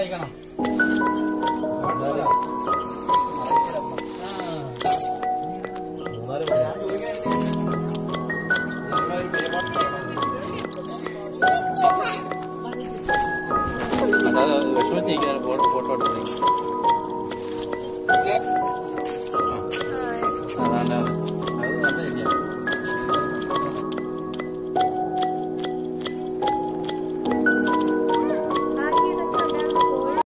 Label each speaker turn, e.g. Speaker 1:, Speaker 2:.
Speaker 1: அரைக்கணும் அதாவது போட்டு போட்டோ எடுக்கிறீங்க அதான்